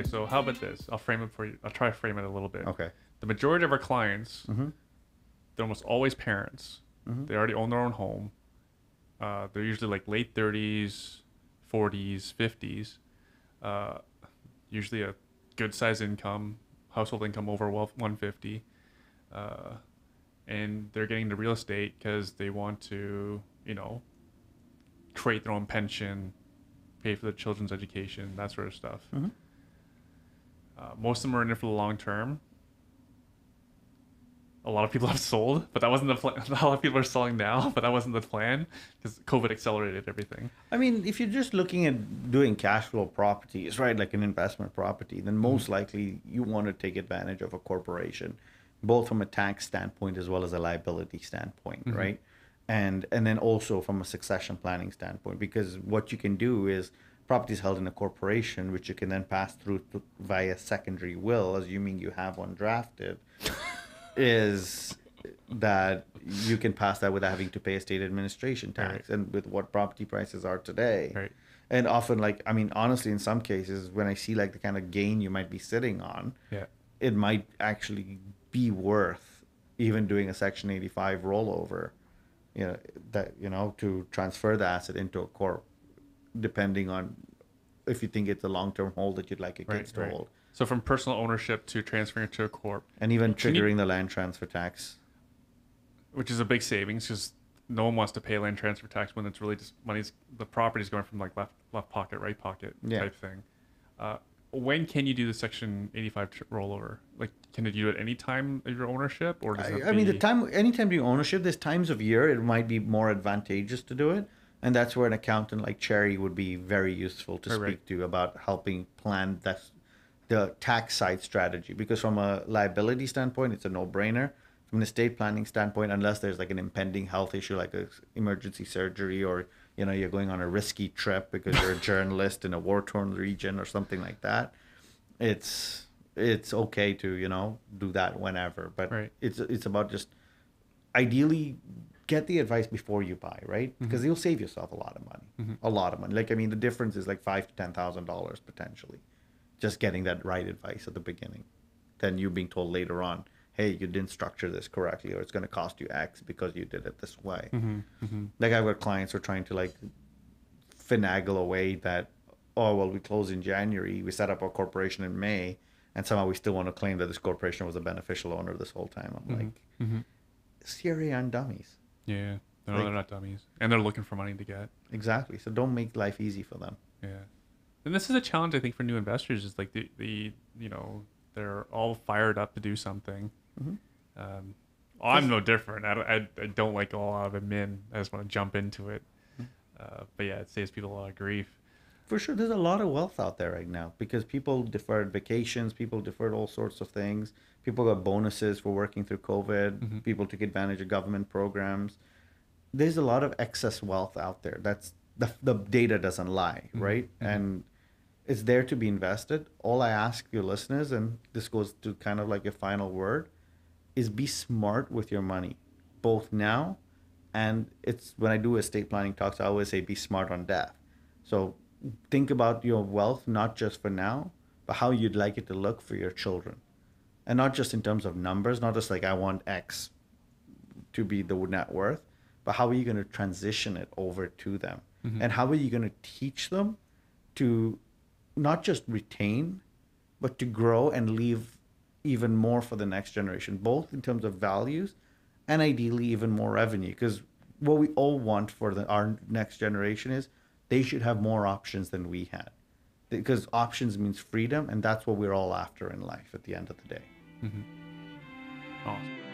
okay, so how about this? I'll frame it for you. I'll try to frame it a little bit. Okay. The majority of our clients, Mhm. they're almost always parents. Mhm. They already own their own home. Uh, they're usually like late 30s, 40s, 50s. Uh, usually a good size income, household income over wel- 150. Uh, and they're getting into real estate because they want to, you know, create their own pension, pay for their children's education, that sort of stuff. Mhm. Uh, most of them are in it for the long term. A lot of people have sold, but that wasn't the plan. A lot of people are selling now, but that wasn't the plan because COVID accelerated everything. I mean, if you're just looking at doing cash flow properties, right, like an investment property, then most likely you want to take advantage of a corporation, both from a tax standpoint as well as a liability standpoint, right? And and then also from a succession planning standpoint, because what you can do is properties held in a corporation, which you can then pass through to, via secondary will, assuming you have one drafted, is that you can pass that without having to pay estate administration tax Right. and with what property prices are today Right. and often like i mean honestly in some cases when i see like the kind of gain you might be sitting on Yeah. it might actually be worth even doing a section 85 rollover you know that you know to transfer the asset into a corp depending on if you think it's a long-term hold that you'd like your Right, to right. hold So from personal ownership to transferring it to a corp, and even Can you- triggering the land transfer tax which is a big savings because no one wants to pay land transfer tax when it's really just money's the property's going from like left left pocket right pocket Yeah. type thing. Uh, when can you do the Section 85 tr- rollover? Like, can you do it any time of your ownership, or does it I, I mean, the be- time, anytime you ownership, there's times of year it might be more advantageous to do it. And that's where an accountant like Cherry would be very useful to Right, speak right. to about helping plan that, the tax side strategy. Because from a liability standpoint, it's a no brainer. From an estate planning standpoint, unless there's like an impending health issue like a emergency surgery or you know you're going on a risky trip because you're a journalist in a war torn region or something like that, it's it's okay to you know do that whenever. But Right. it's it's about just ideally get the advice before you buy, right? Mm-hmm. Because you'll save yourself a lot of money, mm-hmm. a lot of money. Like I mean, the difference is like five to ten thousand dollars potentially, just getting that right advice at the beginning, than you being told later on, hey, you didn't structure this correctly, or it's going to cost you X because you did it this way. Mm-hmm. Like I've got clients who are trying to like finagle away that, oh well, we close in January, we set up our corporation in May, and somehow we still want to claim that this corporation was a beneficial owner this whole time. I'm like, Mhm. CRA on dummies. Yeah, no, Like- they're not dummies, and they're looking for money to get. Exactly. So don't make life easy for them. Yeah, and this is a challenge I think for new investors. Is like the the you know they're all fired up to do something. Mhm. Um, I'm no different. I don't, I, I don't like a lot of a min. I just want to jump into it. Uh, but yeah, it saves people a lot of grief. For sure, there's a lot of wealth out there right now because people deferred vacations, people deferred all sorts of things. People got bonuses for working through COVID. Mhm. People took advantage of government programs. There's a lot of excess wealth out there. That's the, the data doesn't lie, Mhm, right? mhm. And it's there to be invested. All I ask your listeners, and this goes to kind of like a final word, is be smart with your money, both now and it's when I do estate planning talks, I always say be smart on death. So think about your wealth not just for now, but how you'd like it to look for your children. And not just in terms of numbers, not just like I want X to be the net worth, but how are you going to transition it over to them? Mhm. And how are you going to teach them to not just retain, but to grow and leave even more for the next generation, both in terms of values and ideally even more revenue. Because what we all want for the, our next generation is they should have more options than we had. Because options means freedom, and that's what we're all after in life at the end of the day. hmm Awesome.